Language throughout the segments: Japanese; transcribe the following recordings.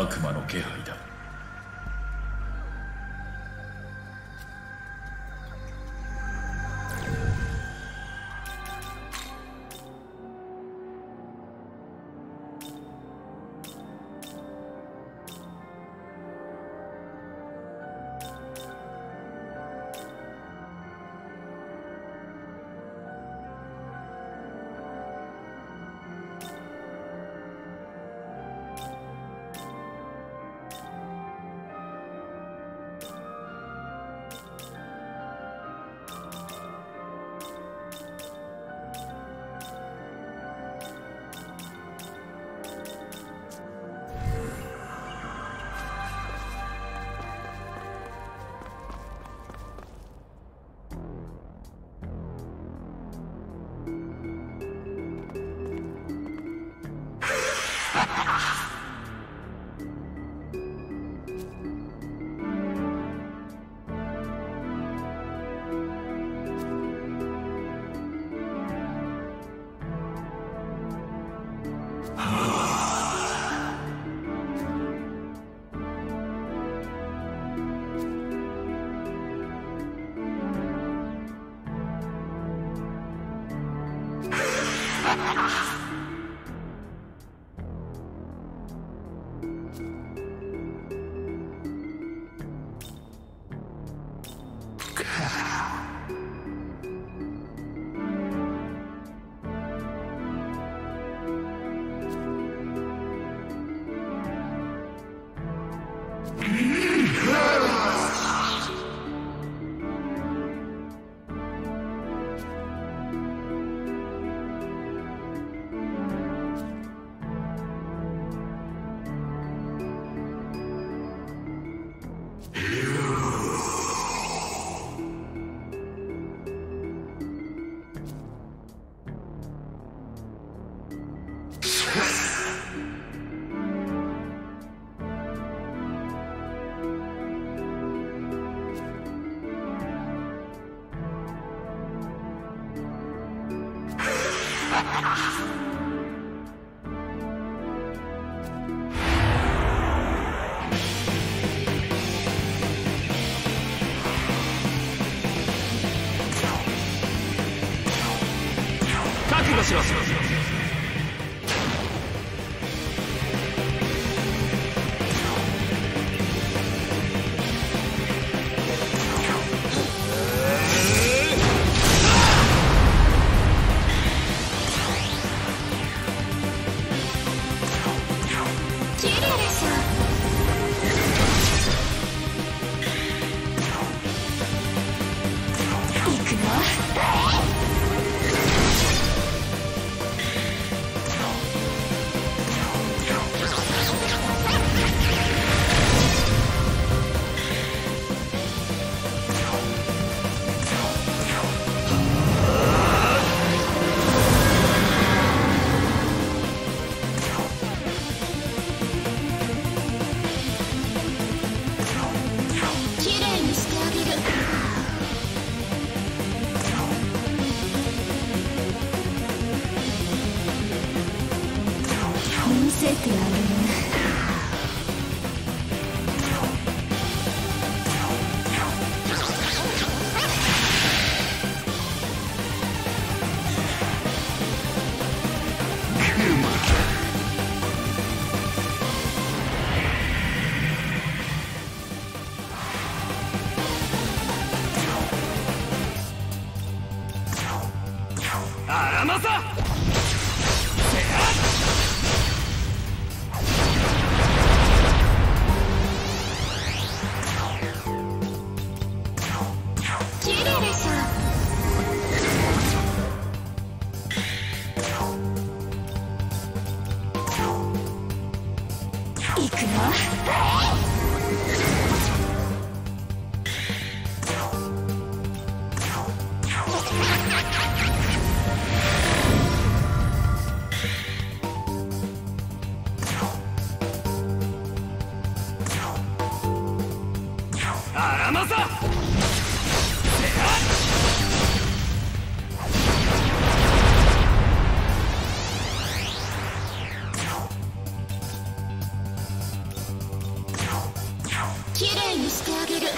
悪魔の気配。綺麗にしてあげる。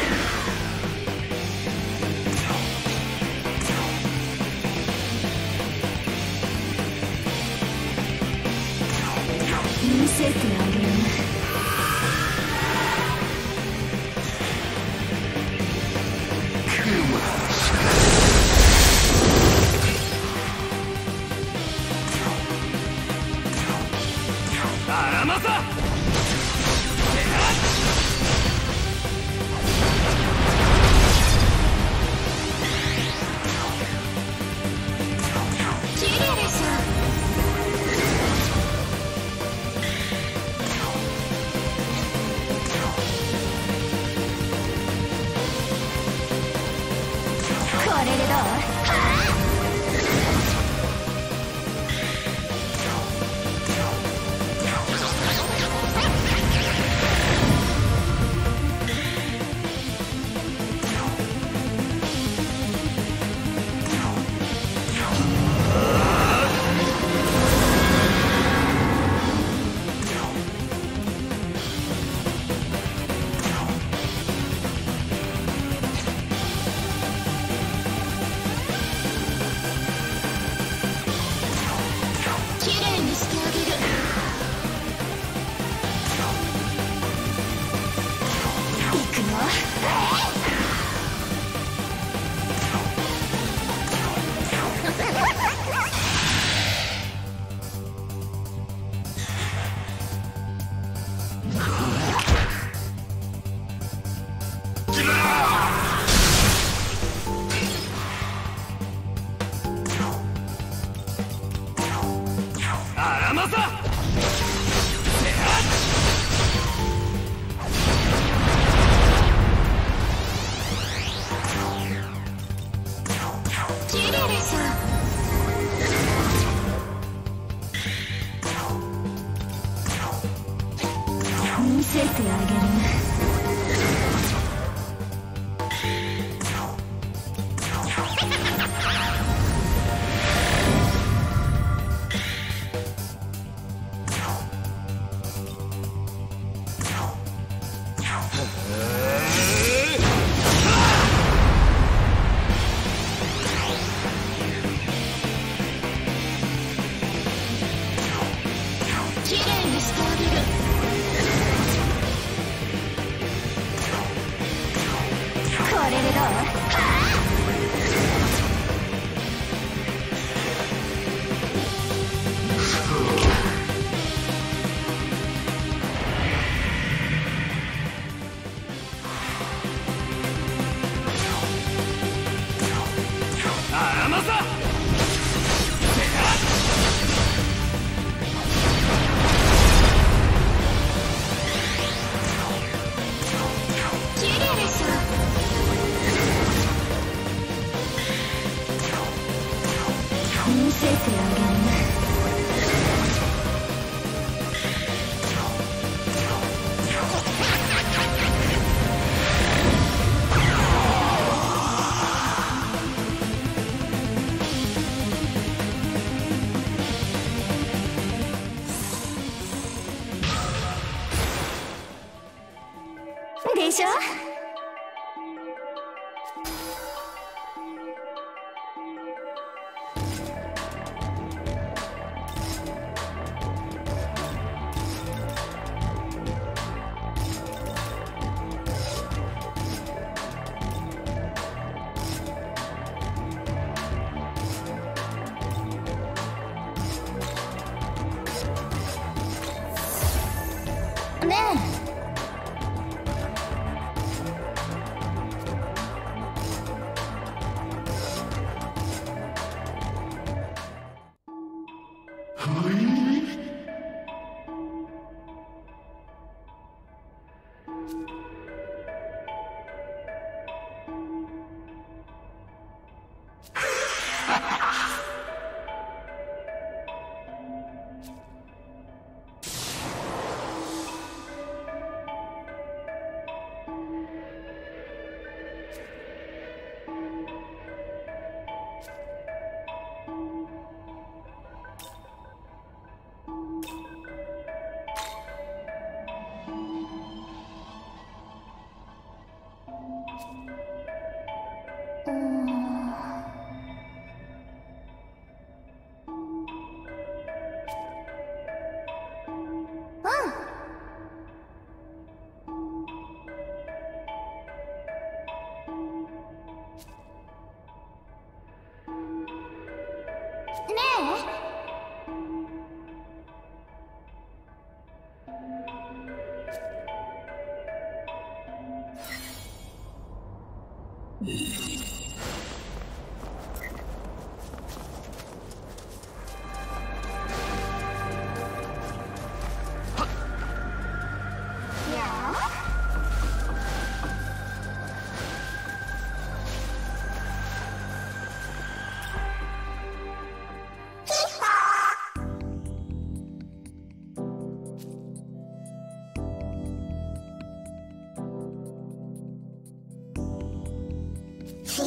そう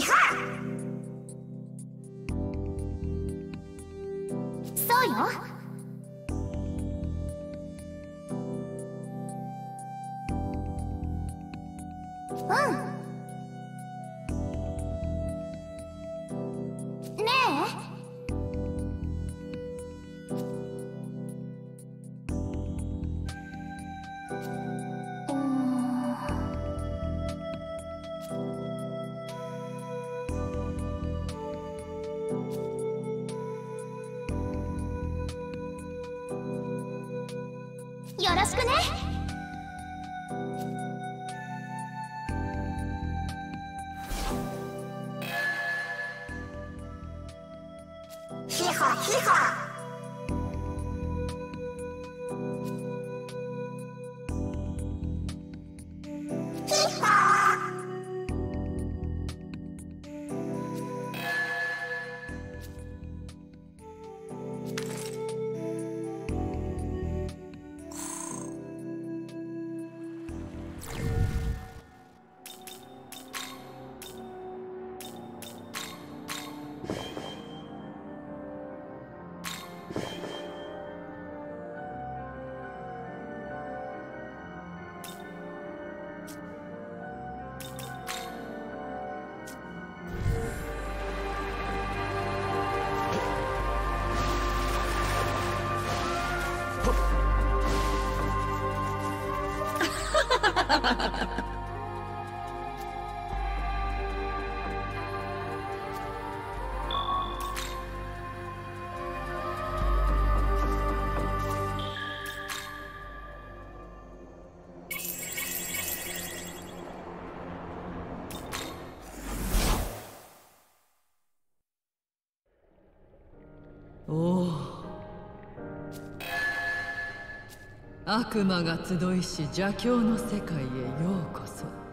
よ。おお悪魔が集いし邪教の世界へようこそ。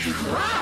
Ah!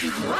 Quoi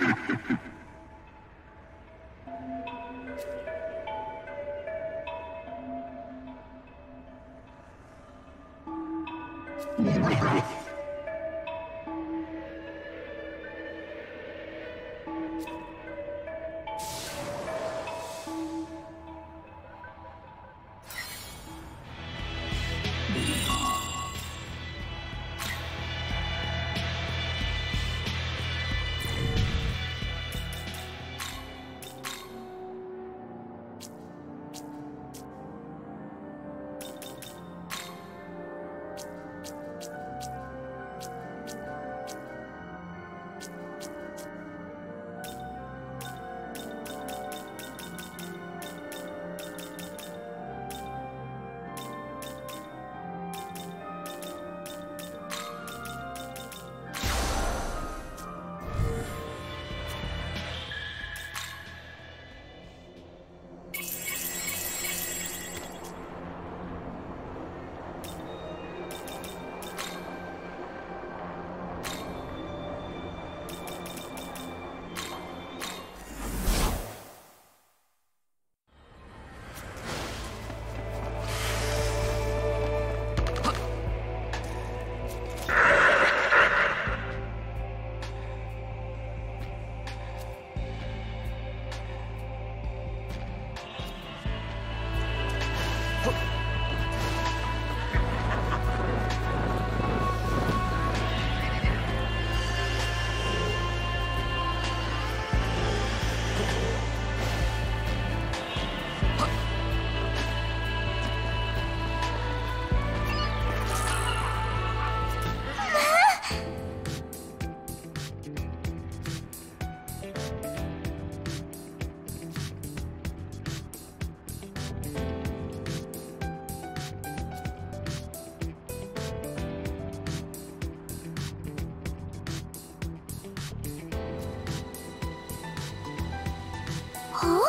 Ha ha ha ha.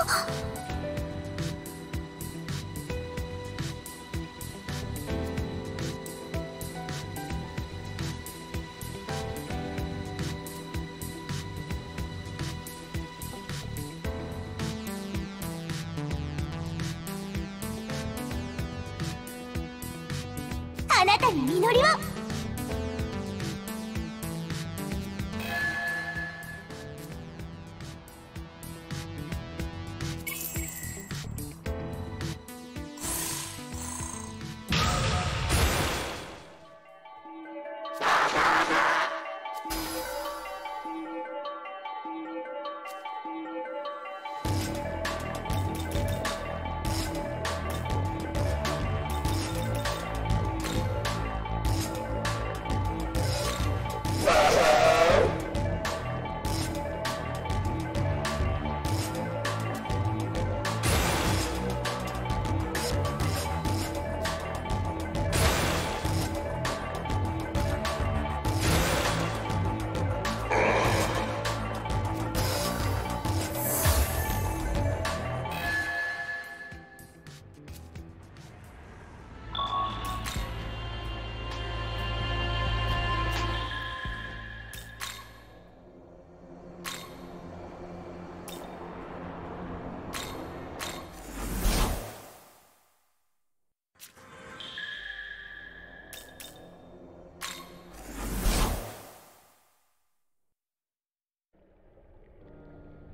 啊！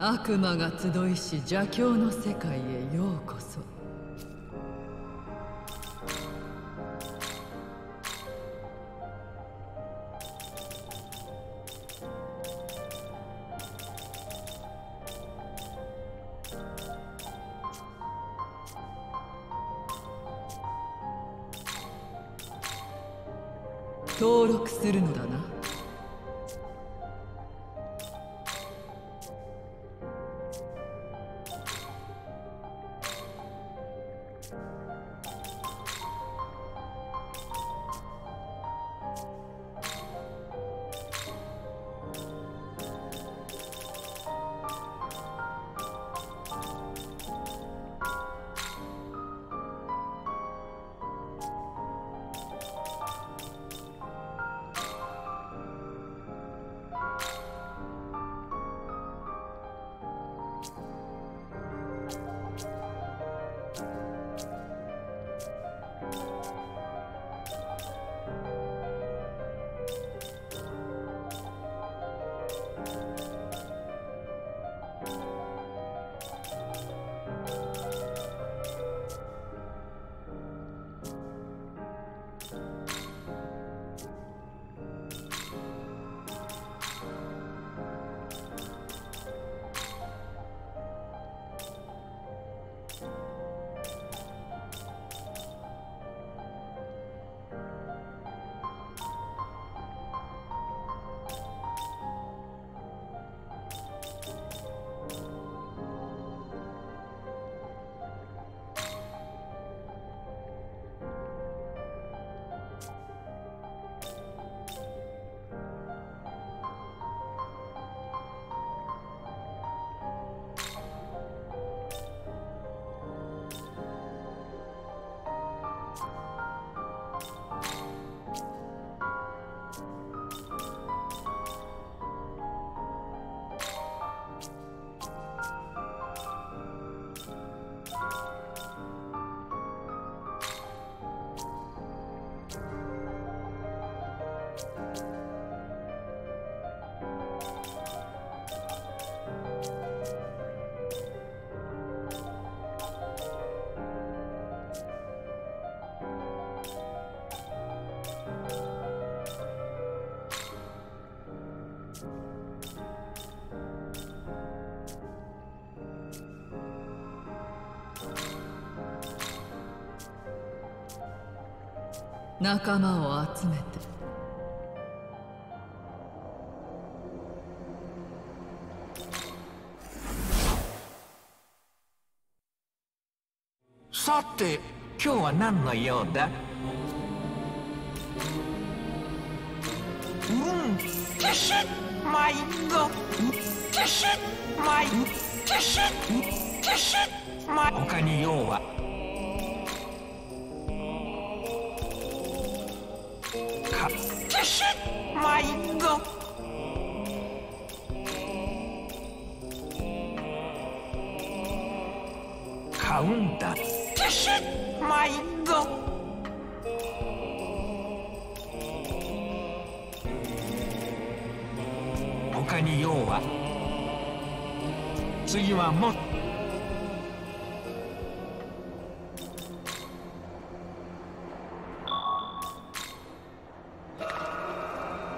悪魔が集いし邪教の世界へようこそ。仲間を集めて。さて今日は何の用だ？うんティシッマイゴティシッマイティシッティシッマイ他に用は？かティシッマイゴカウンター